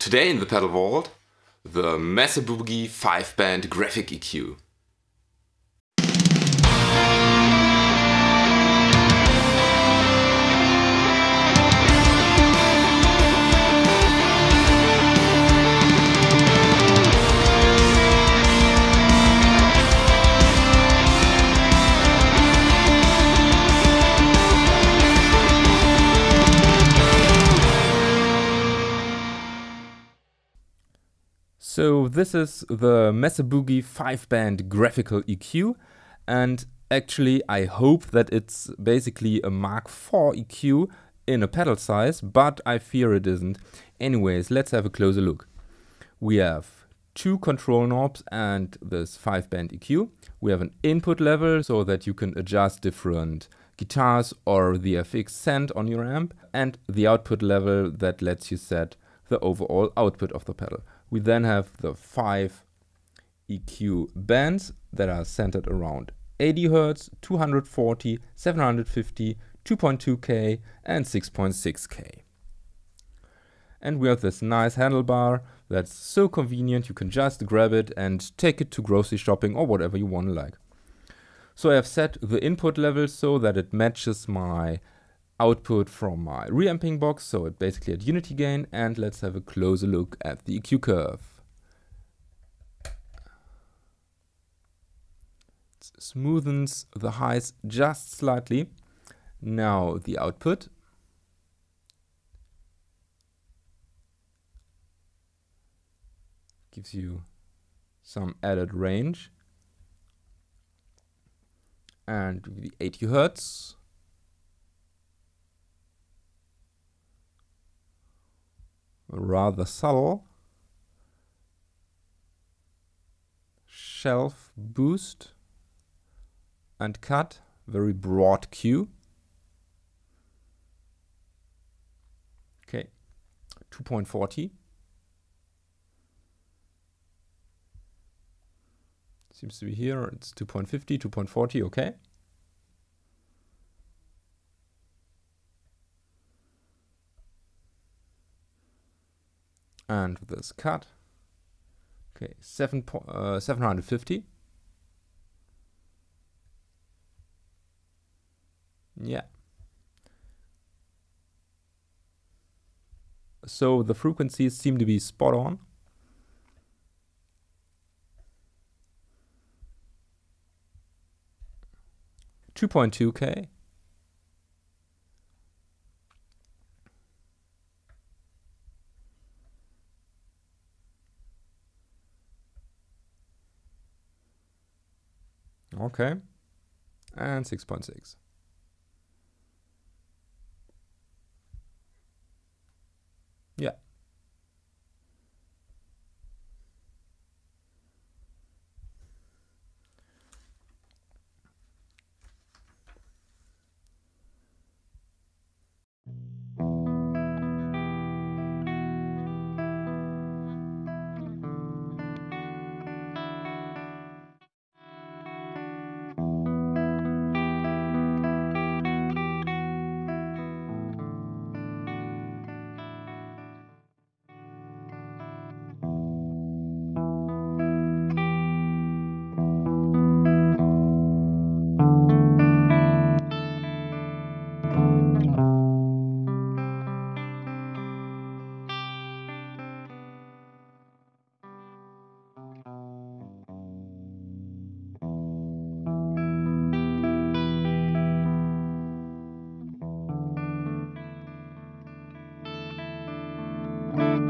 Today in the pedal vault, the Mesa Boogie 5-band graphic EQ. So this is the Mesa Boogie 5-band graphical EQ and actually I hope that it's basically a Mark IV EQ in a pedal size, but I fear it isn't. Anyways, let's have a closer look. We have two control knobs and this 5-band EQ. We have an input level so that you can adjust different guitars or the FX send on your amp and the output level that lets you set the overall output of the pedal. We then have the five EQ bands that are centered around 80 Hz, 240, 750, 2.2K and 6.6K. And we have this nice handlebar that's so convenient you can just grab it and take it to grocery shopping or whatever you want to like. So I have set the input level so that it matches my output from my reamping box, so it basically had unity gain, and let's have a closer look at the EQ curve. It smoothens the highs just slightly. Now the output. Gives you some added range. And the 80 Hertz. Rather subtle. Shelf boost and cut, very broad Q. Okay, 2.40. Seems to be here, it's 2.50, 2.40, okay. And this cut. Okay, seven uh, 750. Yeah. So the frequencies seem to be spot on. Two point two K. Okay. And 6.6. Yeah. Thank you.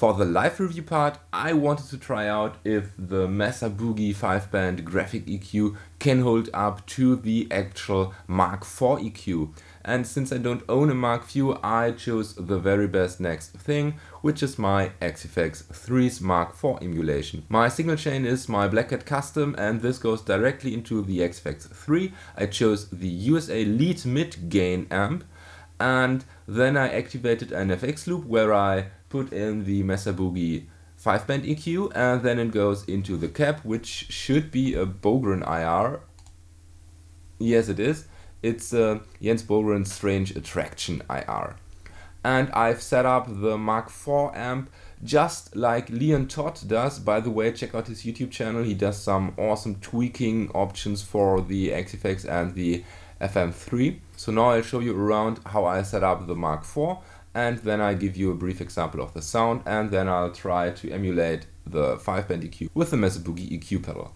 For the live review part, I wanted to try out if the Mesa Boogie 5-band graphic EQ can hold up to the actual Mark IV EQ. And since I don't own a Mark IV, I chose the very best next thing, which is my Axe-Fx 3's Mark IV emulation. My signal chain is my Black Cat Custom and this goes directly into the Axe-Fx 3. I chose the USA Lead Mid Gain amp and then I activated an FX loop where I put in the Mesa Boogie 5 band EQ and then it goes into the cab which should be a Bogren IR. Yes it is. It's a Jens Bogren Strange Attraction IR. And I've set up the Mark IV amp just like Leon Todd does. By the way, check out his YouTube channel. He does some awesome tweaking options for the Axe-Fx and the FM3. So now I'll show you around how I set up the Mark IV and then I give you a brief example of the sound and then I'll try to emulate the 5-band EQ with the Mesa Boogie EQ pedal.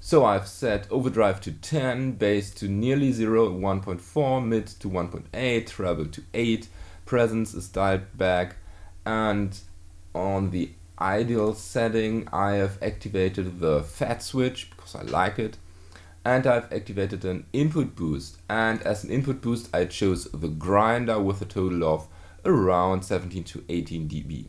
So I've set overdrive to 10, bass to nearly 0, 1.4, mid to 1.8, treble to 8, presence is dialed back and on the ideal setting I have activated the fat switch because I like it and I've activated an input boost and as an input boost I chose the grinder with a total of around 17 to 18 dB.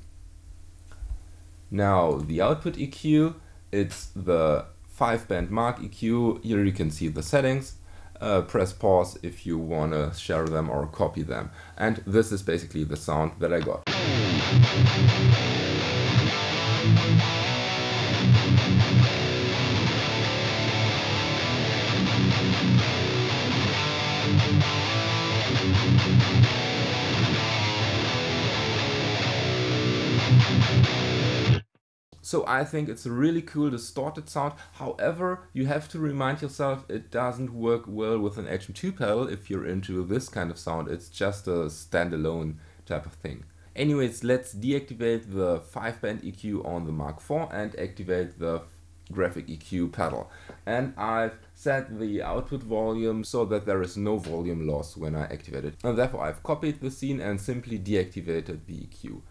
Now the output EQ, it's the 5 band Mark EQ, here you can see the settings, uh, press pause if you wanna share them or copy them and this is basically the sound that I got. So I think it's a really cool distorted sound. However, you have to remind yourself it doesn't work well with an HM2 pedal if you're into this kind of sound. It's just a standalone type of thing. Anyways, let's deactivate the 5-band EQ on the Mark IV and activate the graphic EQ pedal. And I've set the output volume so that there is no volume loss when I activate it. And therefore I've copied the scene and simply deactivated the EQ.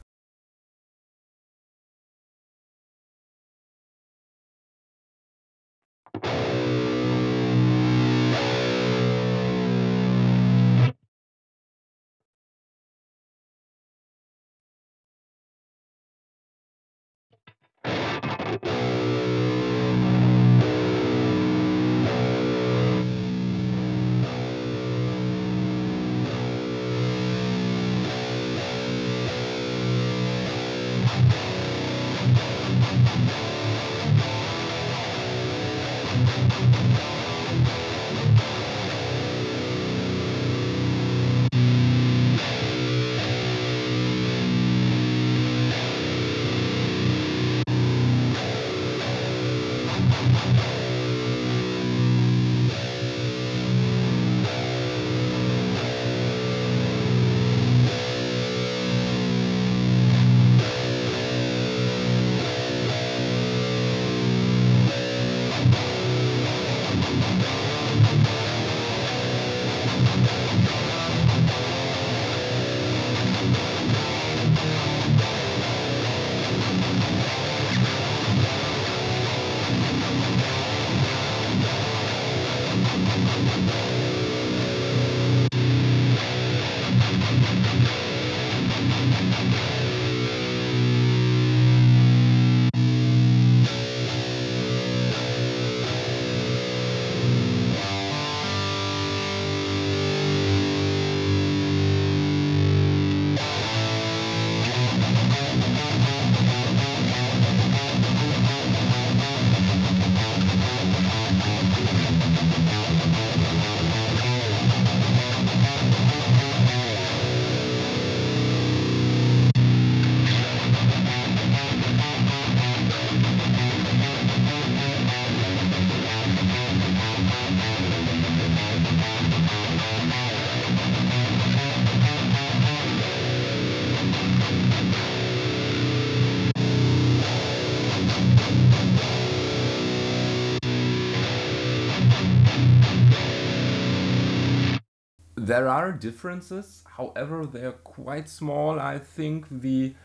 There are differences, however, they're quite small. I think the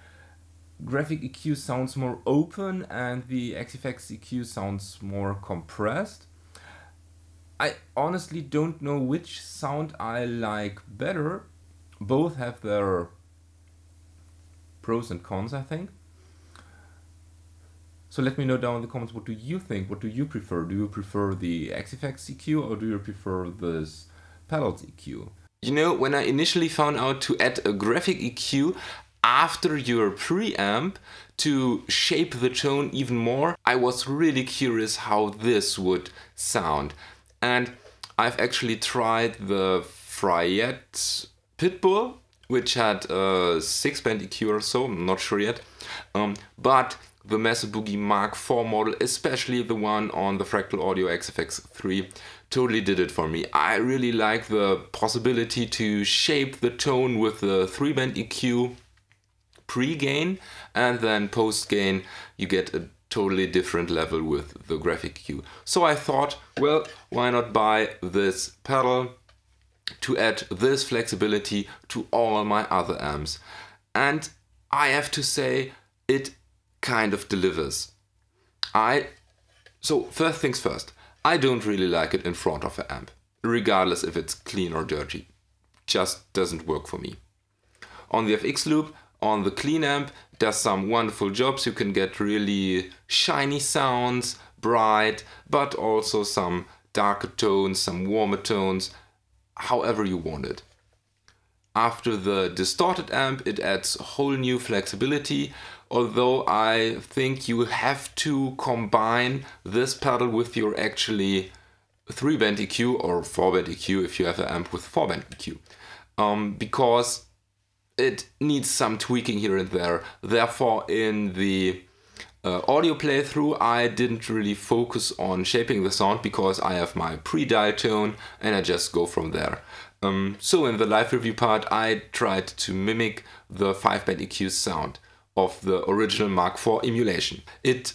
graphic EQ sounds more open and the Axe-Fx EQ sounds more compressed. I honestly don't know which sound I like better. Both have their pros and cons, I think. So let me know down in the comments what do you think? What do you prefer? Do you prefer the Axe-Fx EQ or do you prefer this pedals EQ. You know, when I initially found out to add a graphic EQ after your preamp to shape the tone even more, I was really curious how this would sound. And I've actually tried the Fryette Pitbull, which had a six band EQ or so, I'm not sure yet. Um, but the Mesa Boogie Mark IV model, especially the one on the Fractal Audio Axe-Fx 3, totally did it for me. I really like the possibility to shape the tone with the three band EQ pre-gain and then post-gain you get a totally different level with the graphic EQ. So I thought, well, why not buy this pedal to add this flexibility to all my other amps. And I have to say, it kind of delivers. I so first things first, I don't really like it in front of an amp, regardless if it's clean or dirty. Just doesn't work for me. On the FX loop, on the clean amp, does some wonderful jobs. You can get really shiny sounds, bright, but also some darker tones, some warmer tones, however you want it. After the distorted amp, it adds whole new flexibility, although I think you have to combine this pedal with your actually 3-band EQ or 4-band EQ if you have an amp with 4-band EQ. Um, because it needs some tweaking here and there. Therefore, in the uh, audio playthrough, I didn't really focus on shaping the sound because I have my pre-dial tone and I just go from there. Um, so in the live review part, I tried to mimic the 5-band EQ sound of the original Mark IV emulation. It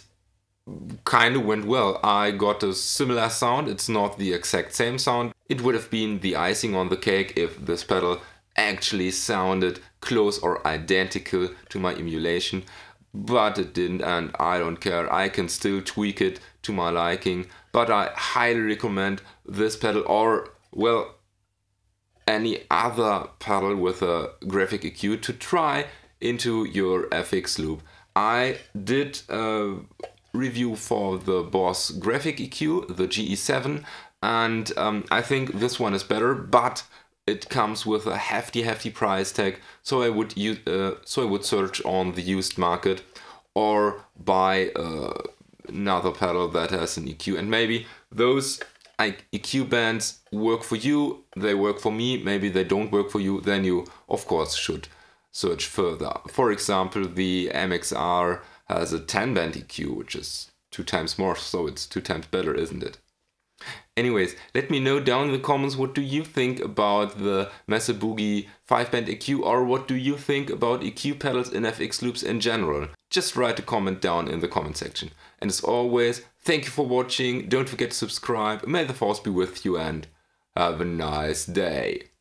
kind of went well. I got a similar sound. It's not the exact same sound. It would have been the icing on the cake if this pedal actually sounded close or identical to my emulation but it didn't and I don't care. I can still tweak it to my liking, but I highly recommend this pedal or well any other pedal with a graphic EQ to try into your FX loop. I did a review for the Boss graphic EQ, the GE7, and um, I think this one is better, but it comes with a hefty, hefty price tag. So I would use, uh, so I would search on the used market or buy uh, another pedal that has an EQ, and maybe those EQ bands work for you. They work for me. Maybe they don't work for you. Then you, of course, should search further. For example, the MXR has a 10 band EQ, which is two times more, so it's two times better, isn't it? Anyways, let me know down in the comments what do you think about the Mesa Boogie 5-band EQ or what do you think about EQ pedals in FX loops in general. Just write a comment down in the comment section. And as always, thank you for watching, don't forget to subscribe, may the force be with you and have a nice day.